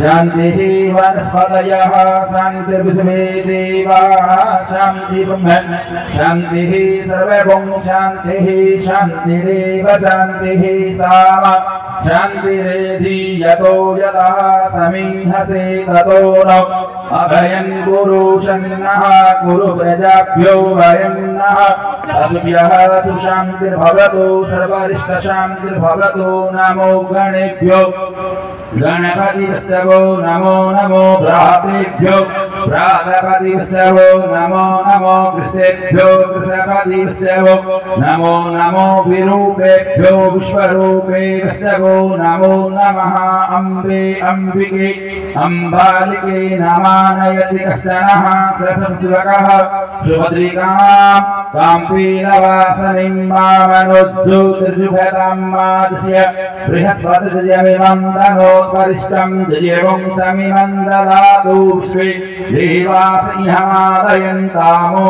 शान्तिः वनस्पतयः शान्तिर्विश्वे देवाः शान्ति शांति शान्तिः शांति शान्तिः शांति शान्तिः साम। शान्तिरेधि यतो यतः समीहसे ततो न। अभयं कुरु शन्नः, कुरु प्रजाभ्यो भयं नः सुशान्तिर्भवतु सर्वरिष्टशान्तिर्भवतु नमो गणेभ्यो। गणपतिस्तवो नमो नमो भ्रातृभ्यो। भ्रातपतिस्तवो नमो नमो कृष्णेभ्यो कृषपतिस्तवो नमो नमो विरूपेभ्यो नमो नमो नमः। अम्बे अम्बिके। अम्बालिके नमानयति कश्चनः सतस्वकः सुभद्रिकां काम्पीलवासनिं मामनुज्जुतिर्जुभतां मादस्य बृहस्पतिजयमिमं तनोत्परिष्टं जयवं समिमं ददातु विश्वे देवासिंहमादयन्तामो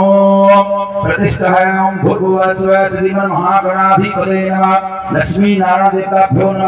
प्रतिष्ठहं भूर्भुवस्व श्रीमन्महागणाधिपते नमः। लक्ष्मीनारायणदेवताभ्यो नमः।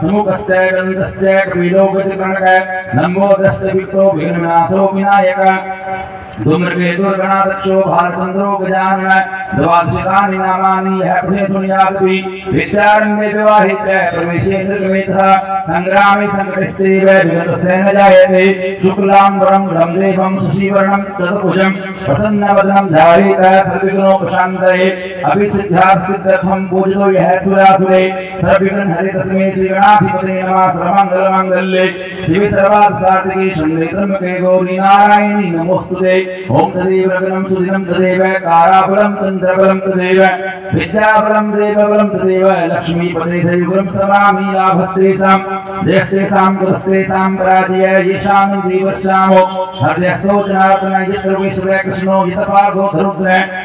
समुपस्ते गन्धस्ते नमो नम्बोदश्च विप्रो विघ्नविनाशो विनायक धूम्रकेतुर्गणाध्यक्षो भारतचन्द्रो गजानन द्वादशकानि नामानि यः पुण्य शृणुयादपि विद्यारम्भे प्रवेशे निर्गमितः सङ्ग्रामे सङ्कटस्तेव विगतस्य जायते शुक्लाम्बरं गृहं देवं शशिवर्णं तदकुजं प्रसन्नवदनं धारयेत सर्वविघ्नोपशान्तये अभिसिद्धार्थसिद्धर्थं पूजितो यः सुरासुरे सर्वविघ्नहरे तस्मै श्रीगणाधिपते नमः सर्वमङ्गलमाङ्गल्ये शिवे सर्वार्थसार्थिके शन्ये त्र्यम्बके गौरी नारायणी नमोऽस्तुते ॐ तदेव रगनं सुदिनं तदेव काराबलं तन्त्रबलं तदेव विद्याबलं देवबलं तदेव, लक्ष्मीपते दैवं समामि लाभस्तेषां जयस्तेषां कुलस्तेषां पराजय येषां देवर्षामो हृदयस्थो जनार्दन यत्र वैश्वरः कृष्णो यतपार्थो धरुद्र।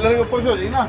你那个朋友呢？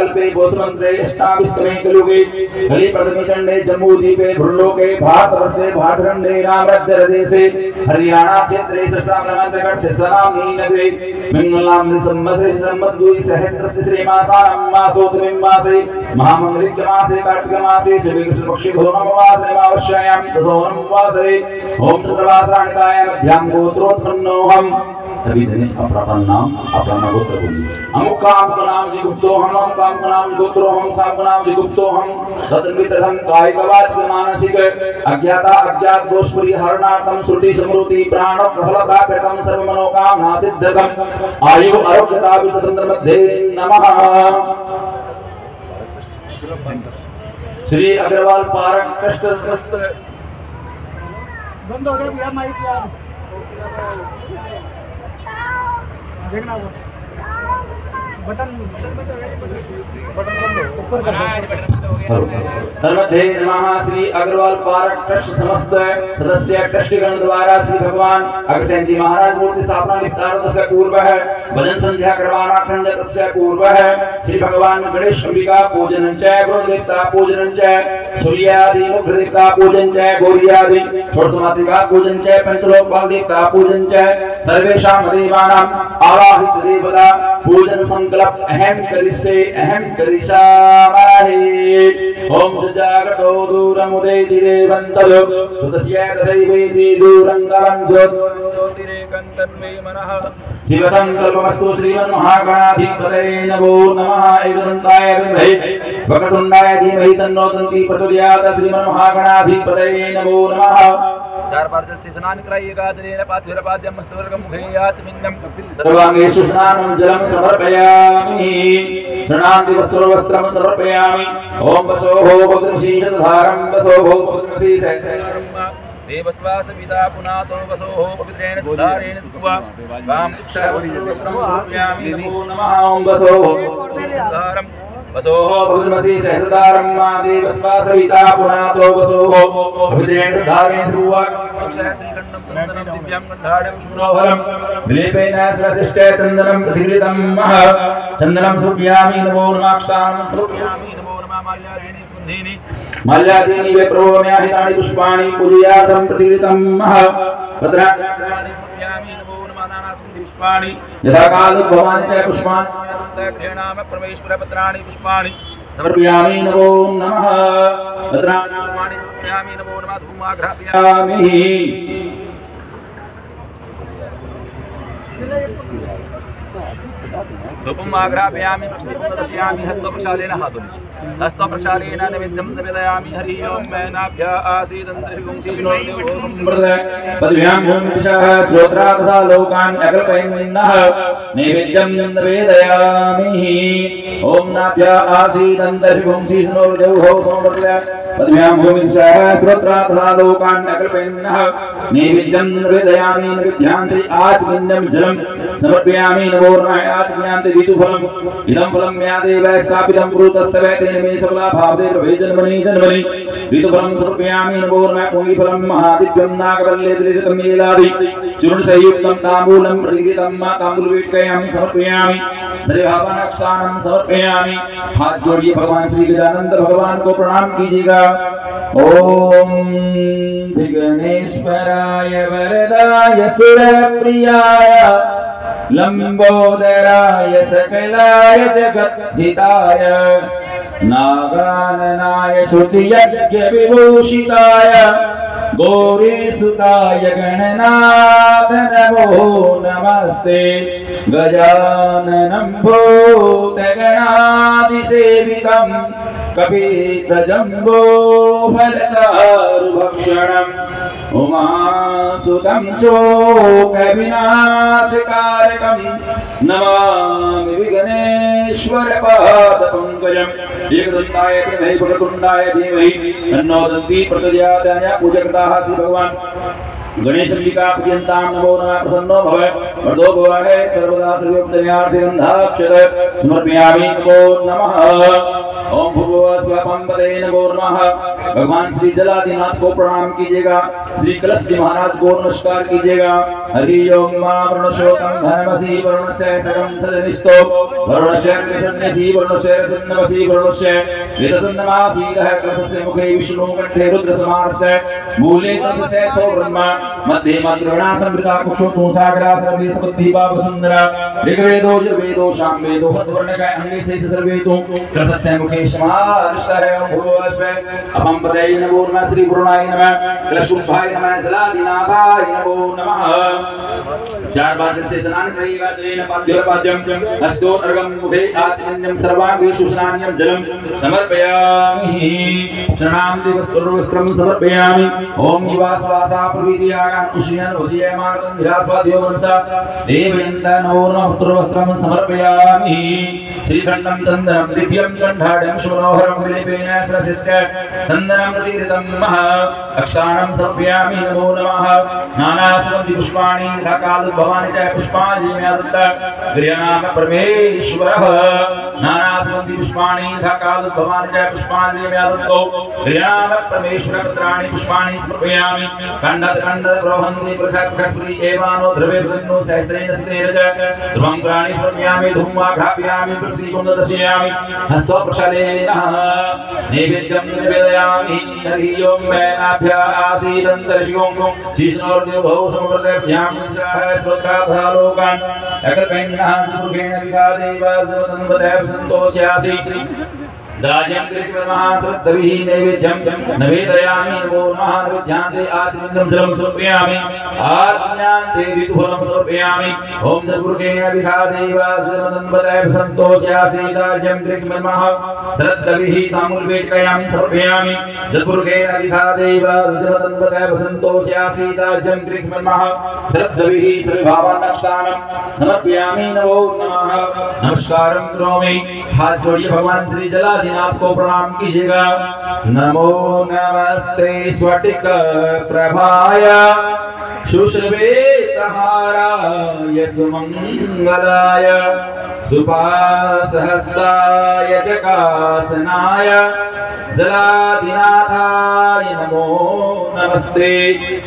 कल्पे गोत्रमंत्रे अष्टाविस्तमे कलुगे कलि प्रथमे चंडे जम्मू द्वीपे भ्रुलोके, भारतवर्षे भारतखंडे रामराज्य देशे हरियाणा क्षेत्रे ससामनगढ़ से नगरे मंगलाम संवत्सरे संवत् दुई सहस्रस्य श्री मासानां मासोत्तमे मासे महामंगलिक मासे, कार्तिक मासे श्री कृष्ण पक्षे धोनम वासने मावर्षायां धोनम वासरे ओम चंद्रवासांकाय मध्याम गोत्रोत्पन्नोहम सभी जने अपना नाम अपना गोत्र बोलिए अमुक का नाम जी गुप्तो हम हम गोत्रो हम का नाम जी गुप्तो हम सदन्वितधम कायिक वाचिक मानसिक अज्ञाता अज्ञात दोष परिहरणार्थम श्रुति स्मृति प्राण फलदायकम सर्व मनोकामना सिद्धकम आयु आरोग्यता वितंत्र मध्ये नमः। श्री अग्रवाल पारक कष्ट समस्त। बंद हो गया माइक यार। देखना वो श्री अग्रवाल पार्क ट्रस्ट समस्त सदस्य ट्रस्टगण द्वारा श्री भगवान अग्रसेन जी महाराज मूर्ति स्थापना निपटारो तस्य पूर्व है भजन संध्या करवाना खंड पूर्व है श्री भगवान गणेश अंबिका पूजन च गुरु देवता पूजन च सूर्यादि मुख्य देवता पूजन च गौरियादि षोडशमासिका पूजन च पंचलोकपाल देवता पूजन च सर्वेषां देवानां आवाहित देवता पूजन संकल्प अहम करिष्ये अहम करिष्यामहे। ओम जागतो दूरमुदे दिरे वन्तलो सुतस्य तथैवेति दूरं गलं ज्योतिरे कन्तन्मे मनः। शिवसङ्कल्पमस्तु श्रीमन्महागणाधिपतये नमो नमः। एकदन्ताय विद्महे वक्रतुण्डाय धीमहि तन्नो दन्ति प्रचोदयात्। श्रीमन्महागणाधिपतये नमो नमः। चार बार जल से स्नान कराइएगा। जलेन पाद्युर पाद्यम मस्तवर्गम मुखे याचमिन्नम। सर्वांगेषु स्नानं जलं समर्पयामि। स्नानान्ति वस्त्रवस्त्रं समर्पयामि। ओम वसोः भद्रशीषधारं वसोः भद्रशीषधारं देवस्वासविता पुनातो वसोः पवित्रेण सुधारेण सुवा वां शिक्षावस्त्रं समर्पयामि। नमो नमः। ॐ वसोः सुधारं वसोः भद्रमसि सहस्रदारं मा देवस्वासविता पुनातो वसोः। पवित्रेण सुधारेण सुवा। श्रीखण्डं चन्दनं दिव्यां कण्ठाढ्यं शूनोहरं विलेपेन स्वशिष्टे चन्दनं प्रतिगृतं मह। चन्दनं सुप्यामि नमो नमाक्षां सुप्यामि नमो नमः माल्यादीनि सुगन्धीनि माल्यादीनि वे प्रभो पुष्पाणि पूजयार्थं प्रतिगृतं मह। भद्राणि सुप्यामि नमो नमः नानासुगन्धि पुष्पाणि। यथा कालोद्भवानि च पुष्पाणि गृह्णामि परमेश्वर पत्राणि पुष्पाणि। समर्पयामि नमो नमः। पत्राणि पुष्पाणि समर्पयामि नमो नमः धूमाघ्रापयामि धूपम् आघ्रापयामि दीपं दर्शयामि हस्तप्रक्षालेन हातुनि हस्तप्रक्षालेन निमित्तं निवेदयामि हरि ओं मैनाभ्य आसीदन्तरिगुंसीष्णोदेवोऽसम्प्रदाय भूमिशः श्रोत्रातथा लोकान् अकल्पयन्नः। नैवेद्यं निवेदयामि। ॐ नाभ्य आसीदन्तरिगुंसीष्णोदेवो सम्प्रदाय। पद्भ्यां भूमिशः श्रोत्रातथा लोकान् अकल्पयन्नः। नैवेद्यं निवेदयामि। नैवेद्यान्ते जलं समर्पयामि नमो नमः आचम्यान्ते ऋतुफलम् इदं फलं मया देव स्थापितं मे सबला पुङ्गिफलं महादिव्यं नागवल्ले ताम्बूलं प्रतिगृतं मा समर्पयामि। श्रीभावनक्षानं समर्पयामि। हाथ जोड़िए भगवान श्री गजानंद भगवान को प्रणाम कीजिएगा। ओम विघ्नेश्वराय वरदाय सुरप्रियाय लंबोदराय सकलाय जगद्धिताय नागाननाय श्रुतियज्ञ विभूषिताय गौरीसुताय गणनाथ नमो नमस्ते गजाननं भूतगणादिसेवितं कपीतजम्बो फलचारुभक्षणम्। उमासुतं शोकविनाशकारकं नमामि विघ्नेश्वरपादपङ्कजम्। एकदन्ताय धीमहि भगतुण्डाय धीमहि। तन्नो दन्ति प्रचोदयात् पूजकृताः श्री गणेश अंबिका प्रियंताम नमो नमः प्रसन्नो भव। वर्धो भव है सर्वदा सर्वोक्तन्यार्थिगन्धाक्षर समर्पयामि नमो नमः। ओम भूर्भुवः स्वपं पदे नमो नमः। भगवान श्री जलादिनाथ को प्रणाम कीजिएगा। श्री कलश जी महाराज को नमस्कार कीजिएगा। हरि ओम मा वरुणशोकं धनमसि वरुणस्य सकं सजनिस्तो वरुणस्य कृतन्यसि वरुणस्य सन्नमसि वरुणस्य। वेदसन्नमाधीरः कलशस्य मुखे विष्णु कंठे रुद्रसमानस्य मूले तस्य सो ब्रह्मा मध्ये मन्त्रणा संवृता कुक्षो तु सर्वे सपत्ति बाब सुंदरा ऋग्वेदो यजुर्वेदो सामवेदो कै अंगे से सर्वे रसस्य मुखे समार्षय भूर्भुवस्व अपम पदे नमो नमः श्री गुरुनाय नमः कलशुभाय नमः जलादिनाथाय नमो नमः चार बार से स्नान करिएगा जलेन पाद्योर पाद्यम हस्तो अर्गम मुखे आचमन्यम सर्वांगेषु स्नान्यम जलम समर्पयामि। शरणां देवस्वस्त्रं समर्पयामि। ओम निवासवासा प्रवीर्यागान् कुशियान् भुजयमानं धिरास्वाद्यो मनसा। देवयन्तनो नमस्त्रवस्त्रं समर्पयामि। श्रीखण्डं चन्दनं दिव्यं कण्ठाढ्यं शोणोहरं विलेपेन स्वशिष्ट चन्दनं प्रतिहृतं मह अक्षाणं समर्पयामि नमो नमः। नानास्वन्ति पुष्पाणि सकालुद्भव भवानी च पुष्पाणि मे दत्त गृहनाम परमेश्वरः नानास्वन्ति पुष्पाणि यथा कालुत् भवानी च पुष्पाणि मे दत्तो गृहनाम परमेश्वर, पत्राणि पुष्पाणि समर्पयामि। खण्डत खण्डत रोहन्ति पृथक् पृथक् श्री एवानो द्रवे वृन्नो सहस्रेण च ध्रुवं प्राणि समर्पयामि धूमा घापयामि पृथ्वीकुण्ड दर्शयामि। हस्तो प्रशलेन नैवेद्यं निवेदयामि। हरि ओं मे नाभ्य आसीदन्तर्षियों शीर्षोर्देवौ समृद्धभ्यां चाह श्रोत्राधालोकान् अकल्पेन्नः दुर्गेण विघादेव सर्वतन्वदेव सन्तोष्यासि। दाज्यं कृष्णमहाश्रद्धभिः नैवेद्यं नवेदयामि नमो नमः नैवेद्यान्ते जलं समर्पयामि। आत्म्यान्ते विधुफलं समर्पयामि। ॐ चतुर्गेण विहादेव सर्वतन्वदेव सन्तोष्यासि दाज्यं कृष्णमः श्रद्धभिः तामुल्वेटकयां समर्पयामि। चतुर्गेण विहादेव सर्वतन्वदेव सन्तोष्यासि दाज्यं कृष्णमः श्रद्धभिः सर्वभावानक्षानं समर्पयामि नमो नमः। नमस्कारं करोमि। हाथ जोड़िए भगवान श्री जलादिनाथ को प्रणाम कीजिएगा। नमो नमस्ते स्फटिक प्रभाय। शुश्रवेतहाराय सुमङ्गलाय सुपासहस्ताय जकासनाय जलादिनाथाय नमो नमस्ते।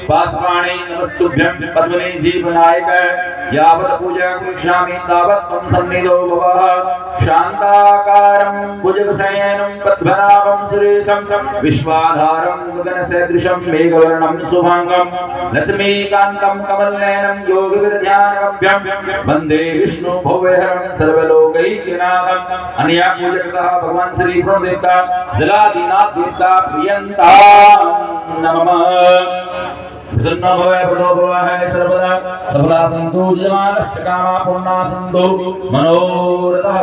पास्पाणि नमस्तुभ्यं पद्मने जीवनायक। यावत् पूजा करिष्यामि तावत् त्वं सन्निधो भवः। शान्ताकारं भुजगशयनं पद्मनाभं सुरेशं विश्वाधारं गगनसदृशं मेघवर्णं शुभाङ्गं लक्ष्मीकान्तं कमलनयनं योगविदध्यानमभ्यं वंदे विष्णु भव्यहरं सर्वलोकैक्यनाथम् अन्या पूजकतः भगवान् श्री प्रणदेवता जलादिनाथ देवता प्रियन्ता भव प्रदो भव है सर्वदा। सबला सन्तु जमानष्टकामा पूर्णा सन्तु मनोरथः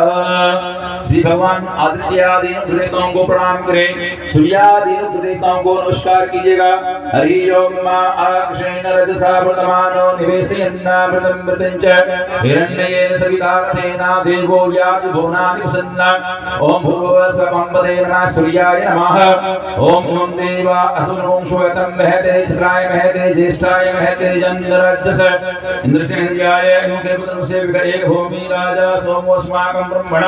श्री भगवान आदित्य आदि देवताओं को प्रणाम करें। सूर्यादि देवताओं को नमस्कार कीजिएगा। हरि ओम माँ आक्षेण रजसा वर्तमानो निवेशयन्नामृतं मृतं च। हिरण्येन सवितार्थेना देवो व्याजु भुवनानि प्रसन्न। ओम भूर्भुवस्वं पदे नमः सूर्याय नमः। ओम इमं देवा असुरं श्वेतं महते चित्राय महते ज्येष्ठाय महते जन्दरजस इन्द्रसेन्द्रियाय मुखे पुत्रस्य विकरे भूमि राजा सोमोऽस्माकं ब्रह्मण।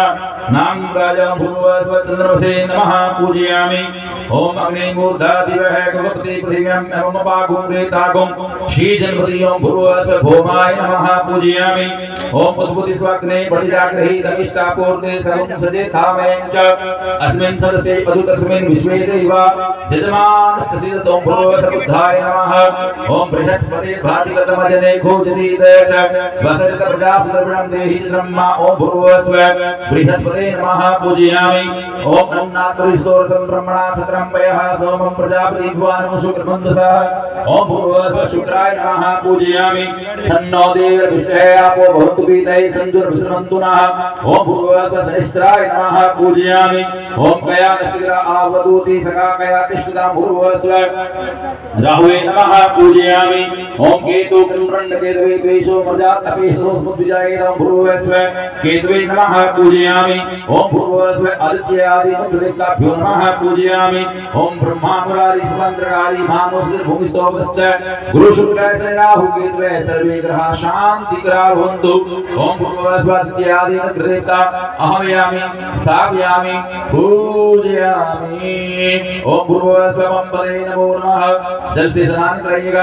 नाम राजा भूर्भुवस्वचन्द्रमसे नमः, पूजयामि। ओम अग्निमूर्धादिवः गवपति पृथिव्यां नमः पागुं श्रीजन्मति ओम भूर्भुवस्व भौमाय नमः, पूजयामि। ओम उद्भूति स्वाग्ने पटिजाग्रही दमिष्टापूर्ते सर्वं सजे धामेन च। अस्मिन् सदते अदुतस्मिन् विश्वे देवा। यजमानस्तसिदतों भूर्भुवस्वबुद्धाय नमः। ओम बृहस्पति भातिगतमजने घोजतीत च। वसरित प्रजासुदर्पणं देहि ब्रह्मा ओम भूर्भुवस्व। बृहस्पते नमः पूजयामि। ओम अन्नात्रिस्तोरसं ब्रह्मणा सत्रं पयः सोमं प्रजापति भुवानं शुक्रमन्दसः ओम भूर्भुवस्व शुक्राय नमः पूजयामि। छन्नो देवविष्टः आपो भवन्तु पीतैः सञ्जुर्विश्रमन्तु नः। ओम भूर्भुवस्व सहस्राय नमः पूजयामि। ओम कया नशिरा आवदूति सखा कया तिष्ठता भूर्भुवस्व। राहुवे नमः पूजयामि। ओम केतु कृण्ड केतवे द्वेषो मजात् अपेशो स्मद्विजाय नमः भूर्भुवस्व केतवे नमः पूजयामि ओम भूर्भुवस्व आदित्य आदि देवताभ्यो नमः पूजयामि ओम ब्रह्मा मुरारी सुमंत्रकारी मानोस्य भूमिस्थोपश्च गुरु शुक्र से राहु केतवे सर्वे ग्रहा शांति ग्रहा भवन्तु ओम भूर्भुवस्व आदित्य आदि देवता अहमयामि स्थापयामि पूजयामि ओम भूर्भुवस्व मम पदे नमो नमः जल से स्नान करिएगा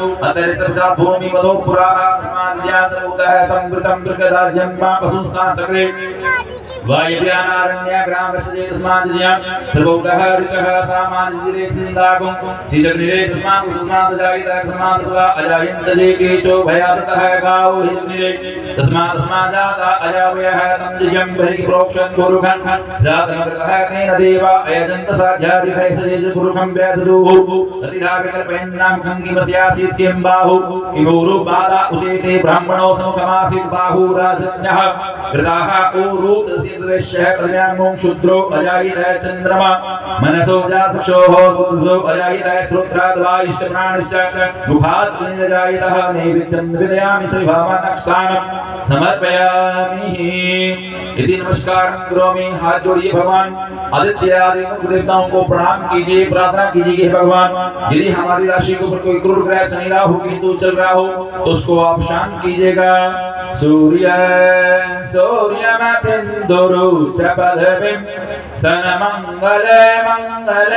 अतरिसर्षा भूमि ग्राम रसजे तस्माद्जया सर्वोदः ऋतः सामान्यजिरे सिन्दागुं सीतग्निरे तस्मात् तस्मात् जायिता तस्मात् स्वा अजायन्त जे केचो भयाततः गावो हितग्निरे तस्मात् तस्मात् जाता अजावयः तं जिजं बहिः प्रोक्षन् गुरुखन् जातमकृतः तेन देव अयजन्त साध्यादिभै सजेज गुरुखं व्याधुः ततिधाविकल्पयन्नां खङ्गिमस्यासीत् किं बाहु। किमूरु बाला उचेते ब्राह्मणो समुखमासीत् बाहु राजन्यः कृताः ऊरु नमस्कारं हाथ जोड़िए भगवान। आदित्य आदि देवताओं को प्रणाम कीजिए, प्रार्थना कीजिए भगवान। यदि हमारी राशि कोई क्रूर ग्रह, शनि, राहु चल रहा हो तो उसको आप शांत कीजिएगा। सूर्य सूर्यमतिन्दुरु no no tap Dorota Palermo. मंगल मंगल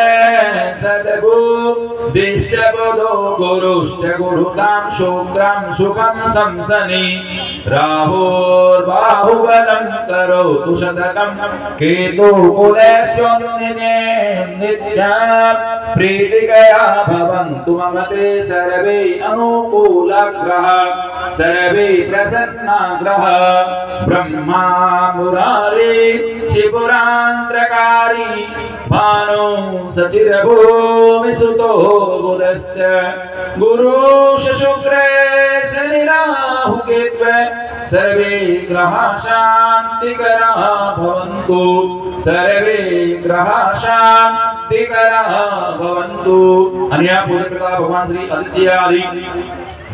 सदगु दिष्टबुधो गुरुश्च गुरुतां शुक्रां सुखं संसनि। राहुर्बाहुबलं करोतु शतकं केतु कुलस्योन्निने नित्यां। प्रीतिकया भवन्तु मम ते सर्वे अनुकूलग्रह। सर्वे प्रसन्नाग्रह। ब्रह्मा मुरारी शिपुरान्त्रकारी भानो सचिरभूमिसुतो बुधश्च गुरुश शुक्रे शनिराहुकेत्वे सर्वे ग्रहाः शान्तिकराः भवन्तु। सर्वे ग्रहाः शान्तिकराः भवन्तु। अन्या पूजकृता भगवान श्री आदित्य आदि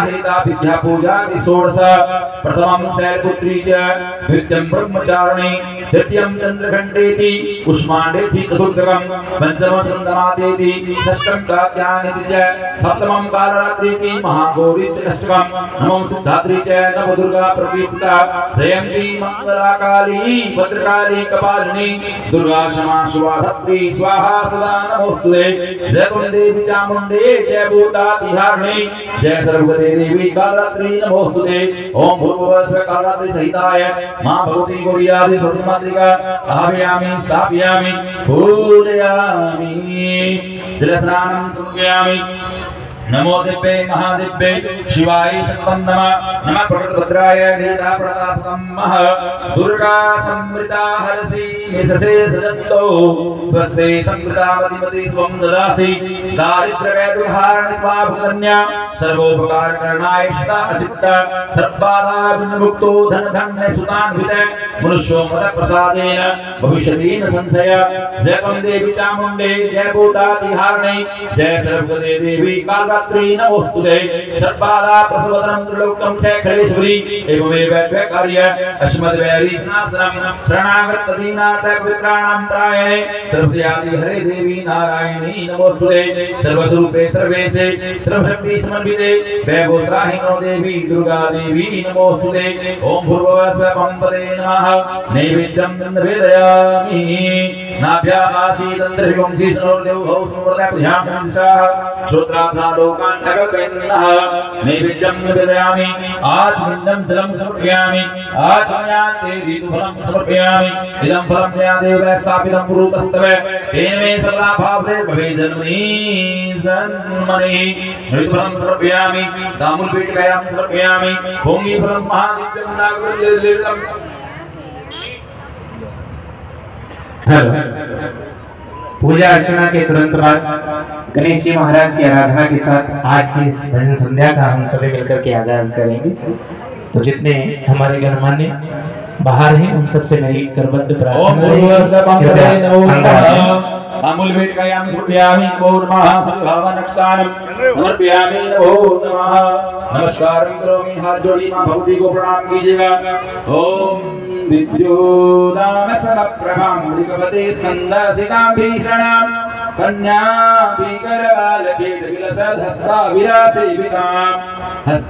हिता विद्या पूजा षोडश, प्रथमं शैलपुत्री च, द्वितीयं ब्रह्मचारिणी, तृतीयं चन्द्रघण्टेति कुष्माण्डेति चतुर्थकं पञ्चमं सन्दमातेति षष्ठं कात्यायनेति च, सप्तमं कालरात्रीति महागौरी च अष्टमं नवमं सिद्धात्री च, नवदुर्गा प्रकीर्तिता जयन्ती मङ्गलाकाली, भद्रकाली कपालिनी, दुर्गा क्षमा शिवा स्वाहा सदा नमोस्तुते जय देवी चामुण्डे, जय भूतातिहारिणी, जय सर्वगते देवी कालरात्रि नमोस्तुते ओम भूर्भुवस्व कालरात्रि सहिताय। माँ भगवती गौरियादि सरस्वती मातृका स्थापयामि, पूजयामि। जलस्नानं समर्पयामि। नमो दिव्ये महादिव्ये शिवाय शतम नमः प्रभद्राय नीता दुर्गा संवृता हरसि निससे सदन्तो, स्वस्ते संवृता मतिमति स्वं ददासि। दारिद्र्य वैदुहारणित्वा भुतन्या सर्वोपकार करणाय सदा अचित्त सर्वबाधा विमुक्तो मनुष्यो मत प्रसादेन भविष्यति न संशय। जय कम देवी चामुण्डे जय भूतातिहारिणे जय सर्वगते देवी कालरात्रि नमोस्तुते सर्वबाधा प्रसवतनं त्रिलोकं शेखरेश्वरी। एवमेव द्वैकार्य। अस्मद्वैरीनाशनं शरणागत दीनाथ पवित्राणां त्रायणे सर्वस्यादि हरे देवी नारायणी नमोस्तुते सर्वस्वरूपे सर्वेशे। सर्वशक्ति समन्विते। वैभोत्राहिनो देवी दुर्गा देवी नमोस्तुते ओम भूर्भुवस्वं पदे नमः। नैवेद्यं निवेदयामि नाभ्या आशीतन्द्रविवंशी सनोर्देव भौ समृता प्रजां दिशाः श्रोत्राथा लोकान् नगपेन्नः नैवेद्यं निवेदयामि आचमन्दं जलं समर्पयामि। आचमयान्ते ऋतुफलं समर्पयामि। इदं फलं मया देव स्थापितं तेन मे सदा भावदे भवे जन्मनि जन्मनि। ऋतुफलं समर्पयामि। ताम्बूलपेटिकायां समर्पयामि। भूमिफलं महादित्यं नागवल्लितं पूजा अर्चना के तुरंत बाद गणेश जी महाराज की आराधना के साथ आज की इस भजन संध्या का हम सभी मिलकर के आगाज़ करेंगे। तो जितने हमारे गणमान्य बाहर हैं उन सबसे मेरी करबद्ध है। नमस्कारं करोमि हाथ जोड़ी माँ भगवती को प्रणाम कीजिएगा ओम विद्युदाम प्रभामृगपते स्कन्दसितां भीषणां कन्या भीकरबालकेट विलसद्हस्ता विरासेवितां हस्त